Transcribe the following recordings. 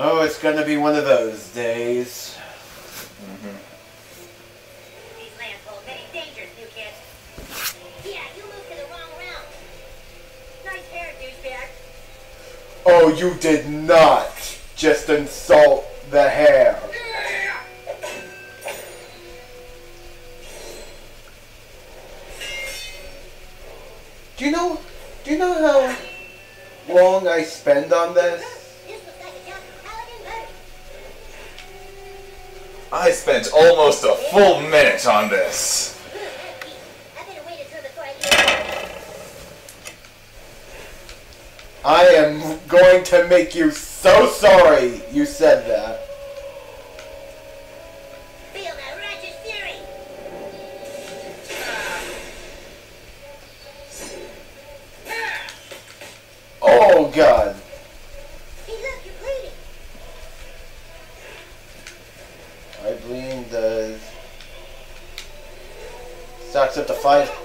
Oh, it's gonna be one of those days. Mm-hmm. These lands hold many dangers, new kid. Yeah, you moved to the wrong realm. Nice hair, douchebag. Oh, you did not just insult the hair. Do you know? Do you know how long I spend on this? I spent almost a full minute on this. I am going to make you so sorry you said that. To five.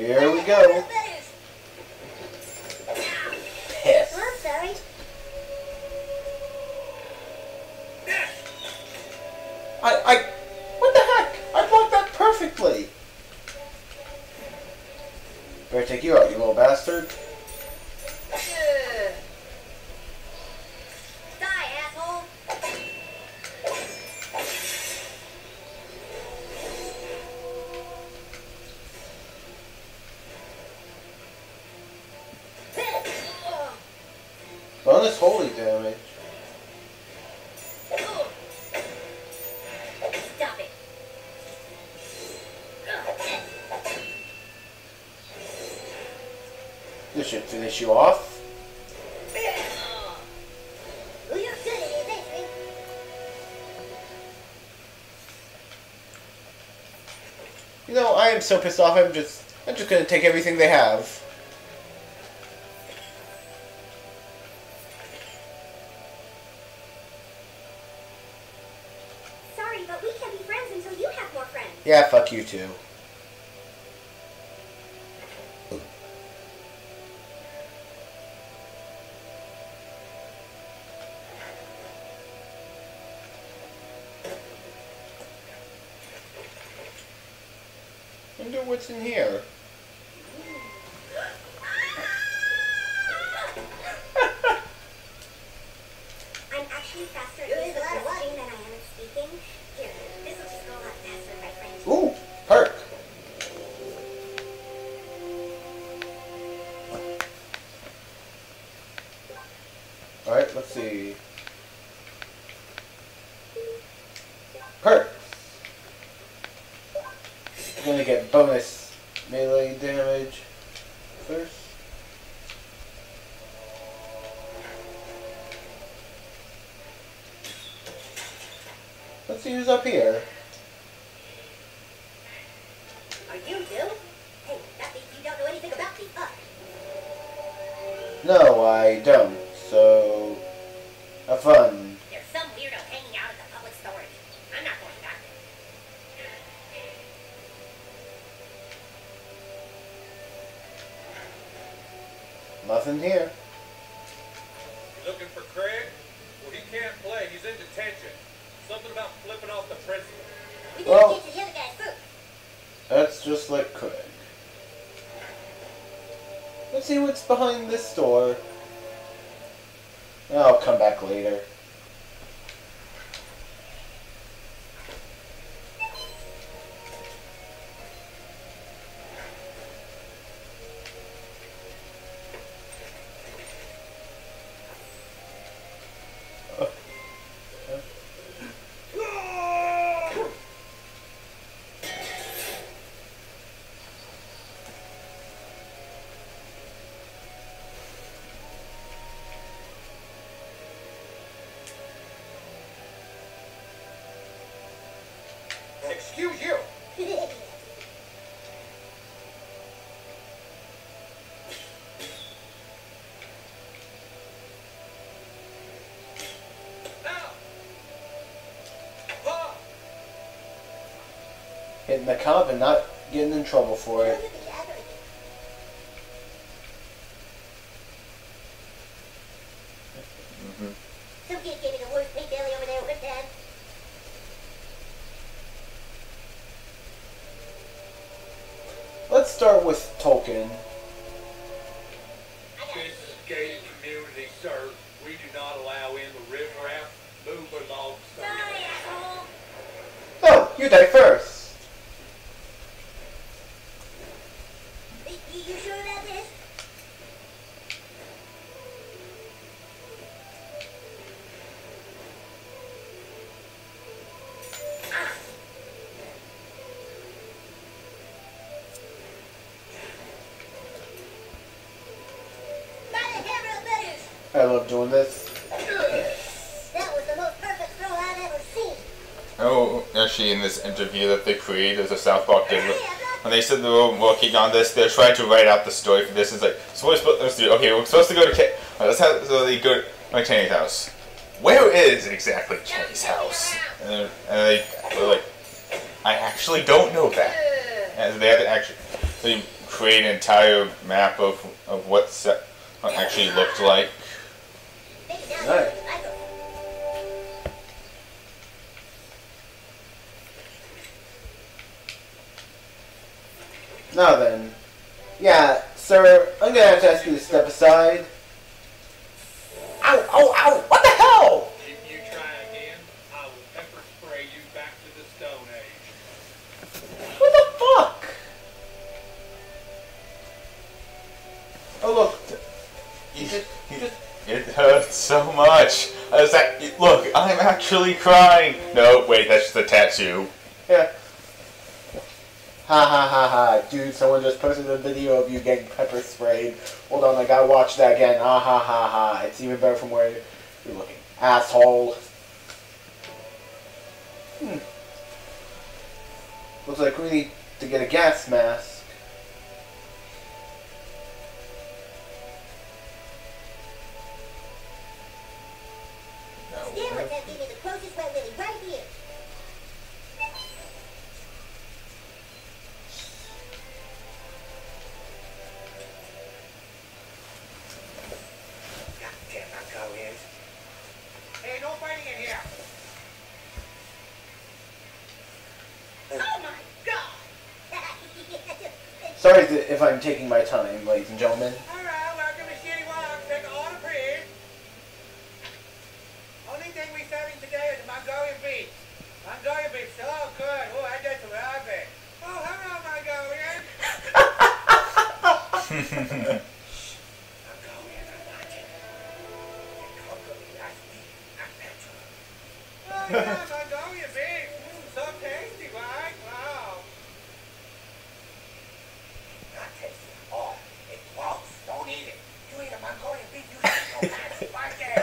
Here we go. Piss. I'm sorry. I, I, what the heck? I blocked that perfectly. Better take you out, you little bastard. Finish you off. You're good at adventuring. You know, I am so pissed off. I'm just, I'm just gonna take everything they have. Sorry, but we can't be friends until you have more friends. Yeah, fuck you too. What's in here. I'm actually faster at than I am at speaking. Here, this will just go a lot faster frame. Ooh, perk. Alright, let's see. Perks. I'm gonna get bonus melee damage first. Let's see who's up here. Are you new? Hey, that means you don't know anything about me, huh? No, I don't. So, have fun. Nothing here. You looking for Craig? Well, he can't play. He's in detention. Something about flipping off the principal. We Well- to to the other guys first. That's just like Craig. Let's see what's behind this door. I'll come back later. Hitting the cup and not getting in trouble for it. hmm Some kid gave me the worst pink belly over there with that. Let's start with Token. Oh, actually, in this interview that the creators of South Park did, when they said they were working on this, they're trying to write out the story for this. It's like, so we're supposed to do? Okay, we're supposed to go to Kenny. Let's have so they go to like house. Where is exactly Kenny's house? And, they're- and they, they're like, I actually don't know that. And they had to actually they create an entire map of of what actually looked like. Nice. Now then. Yeah, sir, I'm gonna have to ask you to step aside. Ow, ow, ow! What the hell? If you try again, I will pepper spray you back to the Stone Age. What the fuck? Oh look, you just, you just It hurts so much. I was like, look, I'm actually crying. No, wait, that's just a tattoo. yeah. Ha ha ha ha, dude! Someone just posted a video of you getting pepper sprayed. Hold on, I gotta watch that again. Ah ha ha ha! It's even better from where you're looking, asshole. Hmm. Looks like we need to get a gas mask. Sorry if I'm taking my time, ladies and gentlemen. All right, welcome to Shitty Wok. Take a order, please. Only thing we serving today is Mongolian beef. Mongolian beef, so good. Oh, I just love it. Oh, hello, Mongolian. Mongolian, I want it. You conquer me last week. I bet you. Oh, yeah, Mongolian beef. Mm, so tasty, right? Wow. Not tasty at all. It's gross. Don't eat it. You eat a Mongolian beef, you should go back to my day.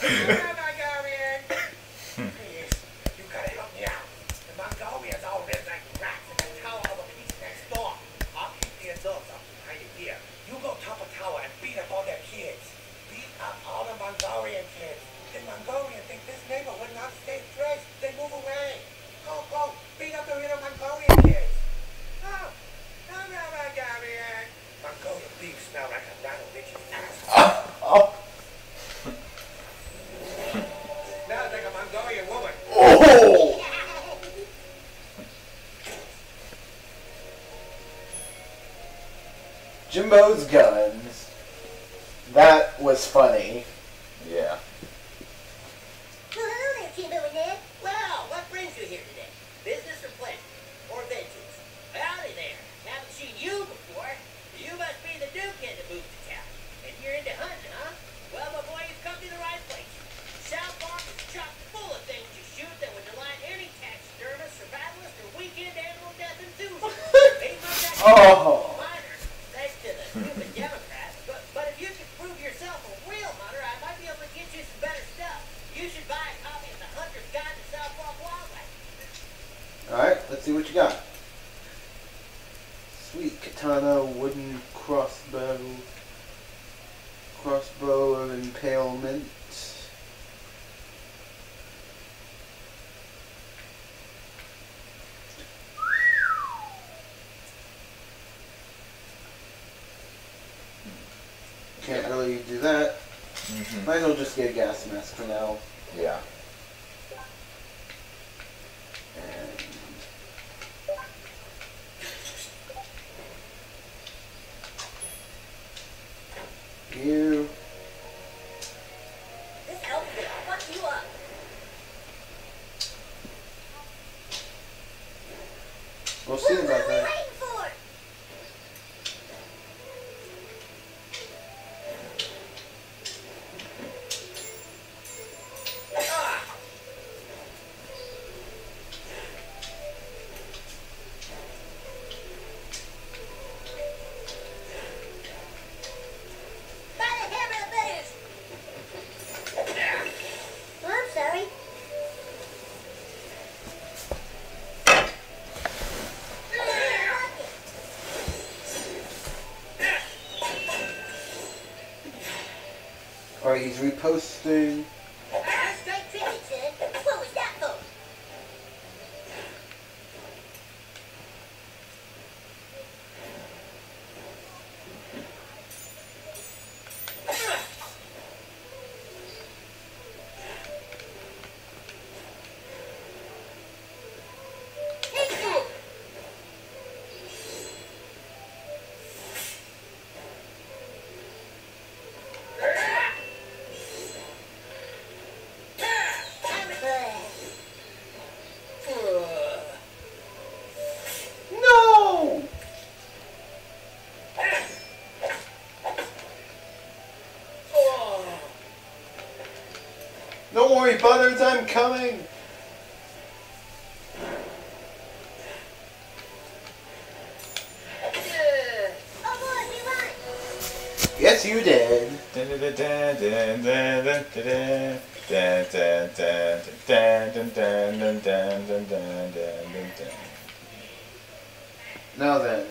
Yeah, Mongolian. Please, you gotta help me out. The Mongolians all live like rats in the tower of a piece next door. I'll keep the adults up behind it here. You go top a tower and beat up all their kids. Beat up all the Mongolian kids. The Mongolians think this neighborhood not safe place. They move away. Go, go. Beat up the little Mongolian kids. Oh, no, no, Mongolian. Mongolian beef smell like a rattle bitch's ass. Oh, Smells like a Mongolian woman. oh! Jimbo's guns. That was funny. Yeah. Well, hello there, Jimbo and Ned. Well, what brings you here today? Business or pleasure? Or vengeance? Howdy there. Haven't seen you before. You must be the new kid that moved to town. And you're into hunting, huh? Well, my boy, you've come to the right place. South Park is chock full of things to shoot that would delight any taxidermist, survivalist, or weekend animal death enthusiast. Ain't much I can Oh. minor, thanks to the stupid Democrats. But, but if you could prove yourself a real hunter, I might be able to get you some better stuff. You should buy a copy of the Hunter's Guide to South Park Wildlife. Alright. Let's see what you got. Sweet katana, wooden crossbow, crossbow of impalement. Can't really do that. hmm Might as well just get a gas mask for now. Yeah. Reposting. Don't Butters, I'm coming! Yes, you did. Now then.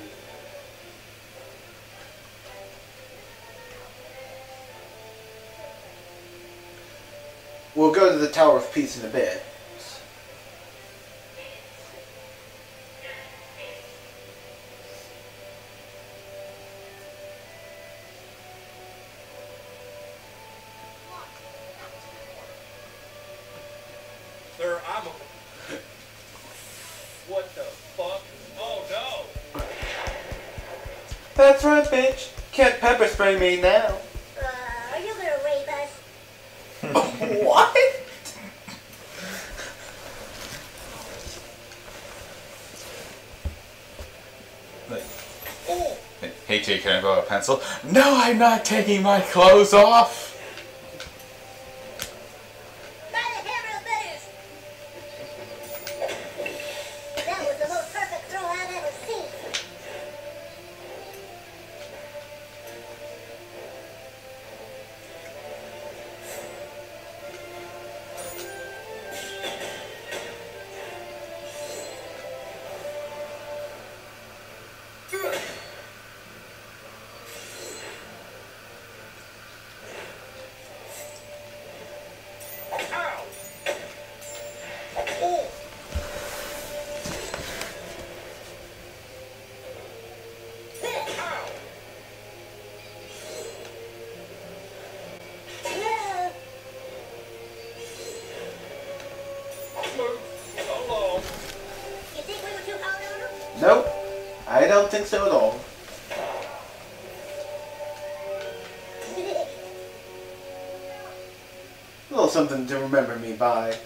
Tower of Peace in a bit. Sir, I'm a... What the fuck? Oh no! That's right, bitch. Can't pepper spray me now. Uh, are you gonna rape us? what? Hey, Jay, can I borrow a pencil? No, I'm not taking my clothes off. Don't think so at all. A little something to remember me by.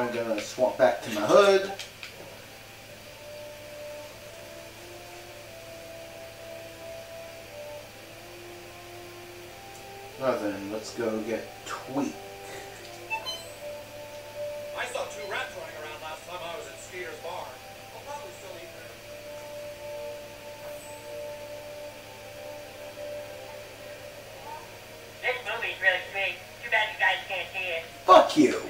I'm going to swap back to my hood. Now then, let's go get Tweek. I saw two rats running around last time I was at Skeeter's bar. I'll probably still eat them. This movie's really sweet. Too bad you guys can't see it. Fuck you!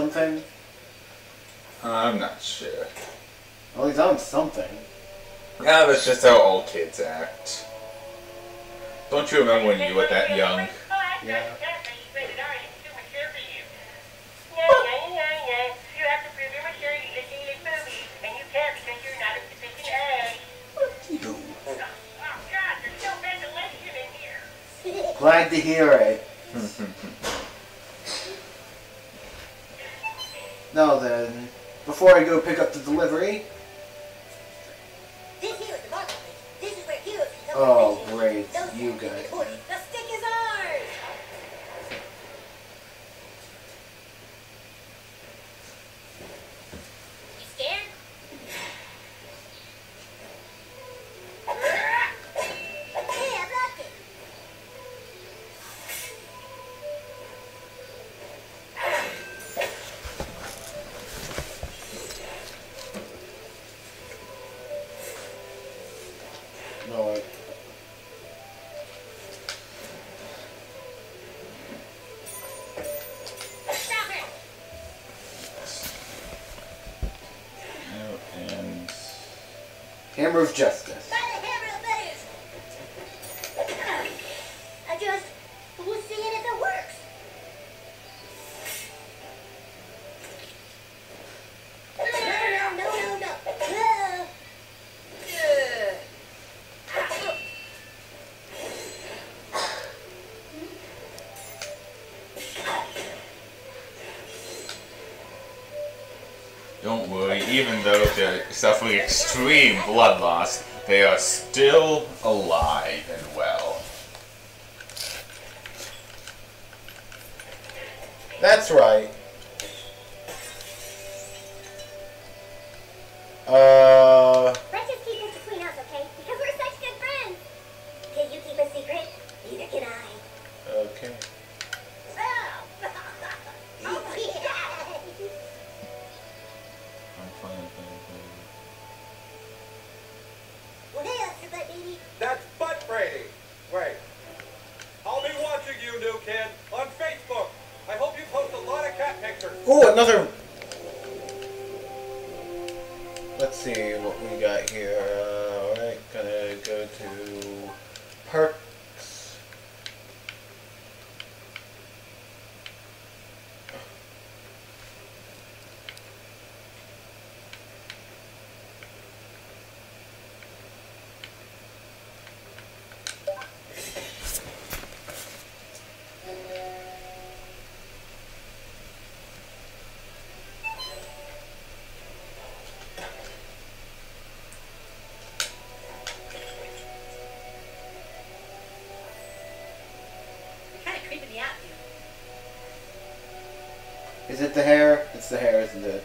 something? Uh, I'm not sure. Well, he's on something. Yeah, that's just how all kids act. Don't you remember when you were that young? Yeah. Glad to hear it. Now then, before I go pick up the delivery... Oh, great. You guys. even though they're suffering extreme blood loss, they are still alive and well. That's right. Is it the hair? It's the hair, isn't it?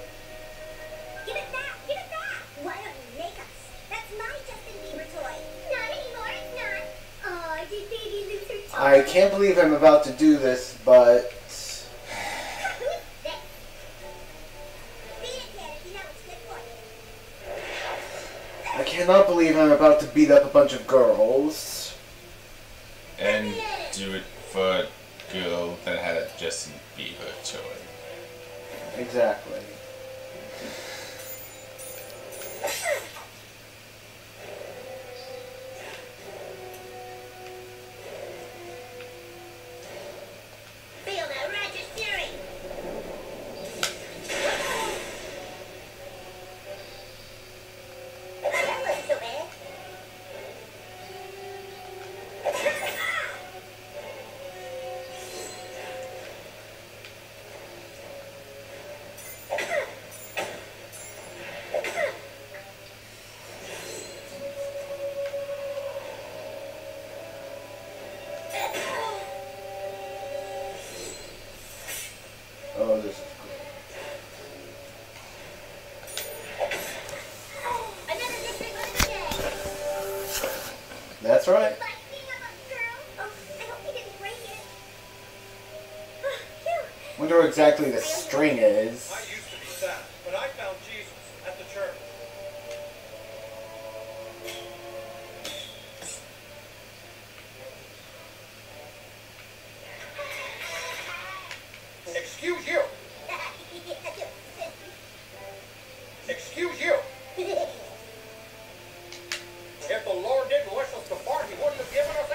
Give it back! Give it back! Why don't you make us? That's my Justin Bieber toy. Not anymore, it's not. Oh, did baby lose her toy? I can't believe I'm about to do this, but Who's this? Beat it, kid, if you know what's good for you. I cannot believe I'm about to beat up a bunch of girls. And do it for a girl that had a Justin Bieber toy. Exactly. Wonder what exactly the string is. I used to be sad, but I found Jesus at the. Excuse you! Excuse you! If the Lord didn't wish us to part, he wouldn't have given us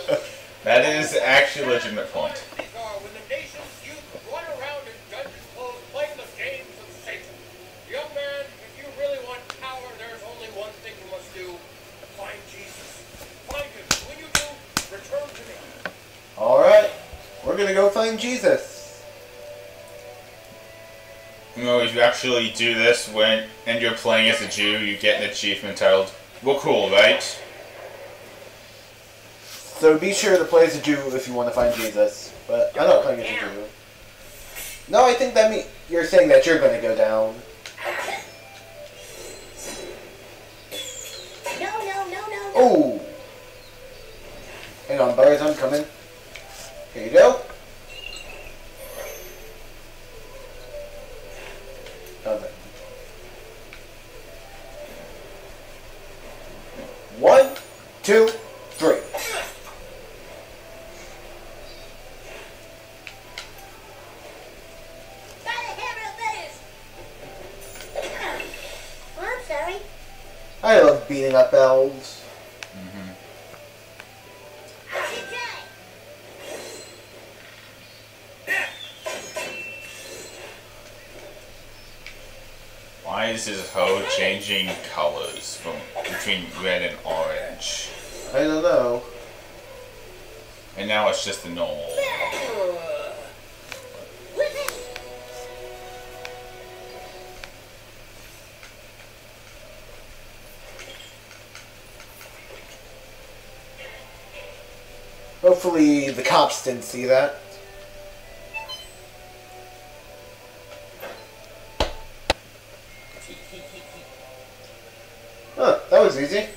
anything. That is actually a legitimate point. These are when the nation's youth run around in dungeon clothes playing the games of Satan. Young man, if you really want power, there's only one thing you must do. Find Jesus. Find him. When you do, return to me. Alright. We're gonna go find Jesus. You know, if you actually do this when and you're playing as a Jew, you get an achievement titled "We're cool, right?" So be sure to play as a Jew if you want to find Jesus. But I'm not playing as a Jew. No, I think that me you're saying that you're gonna go down. No, no, no, no, no. Oh! Hang on, Buzz, I'm coming. Here you go. Okay. One, two, three. By the hair of feathers. Oh, I'm sorry. I love beating up elves. Good try. Why is his hoe changing colors from between red and orange? I don't know. And now it's just a normal. Hopefully the cops didn't see that. Huh, that was easy.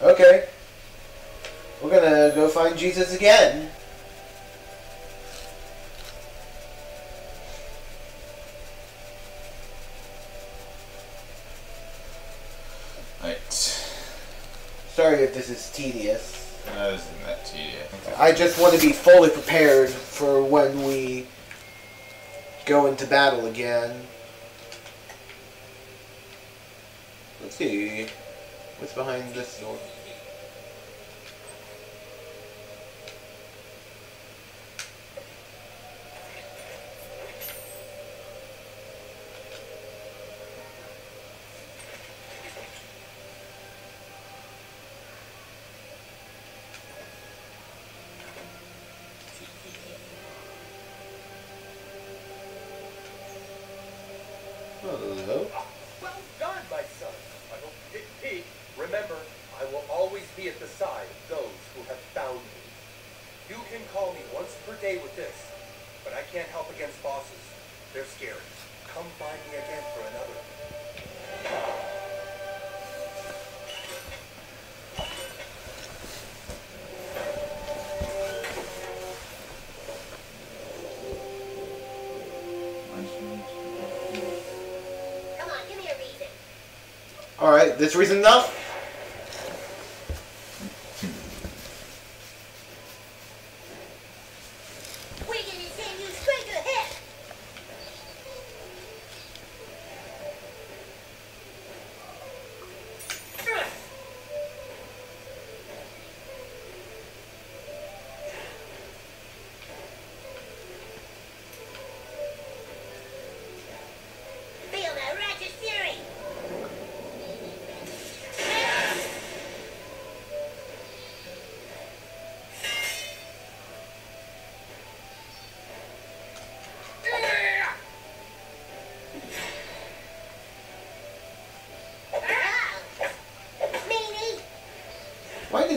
Okay. We're gonna go find Jesus again. Alright. Sorry if this is tedious. That isn't that tedious. I just want to be fully prepared for when we go into battle again. Let's see. What's behind this door? Hello. Well done, my son. I hope you didn't peek. Remember, I will always be at the side of those who have found me. You can call me once per day with this, but I can't help against bosses. They're scary. Come find me again for another. Come on, give me a reason. Alright, this reason enough?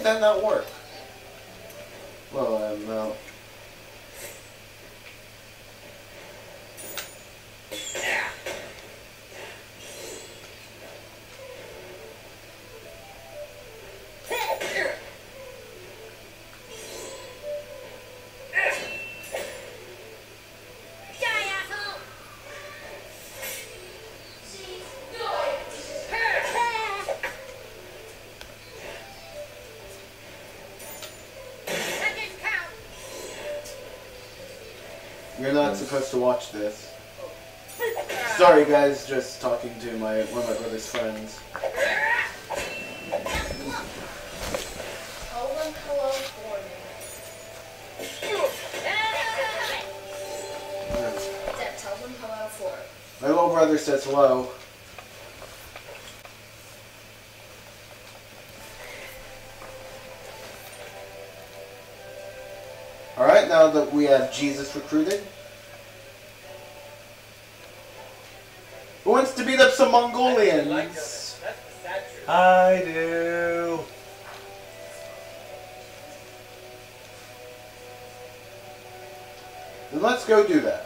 Did that not work? Well, I don't know. Die, asshole! That didn't count. You're not supposed to watch this. Sorry guys, just talking to my one of my brother's friends. Tell them hello for me. Tell them hello for. My little brother says hello. That we have Jesus recruited. Who wants to beat up some Mongolians? Like. That's the. I do. Then let's go do that.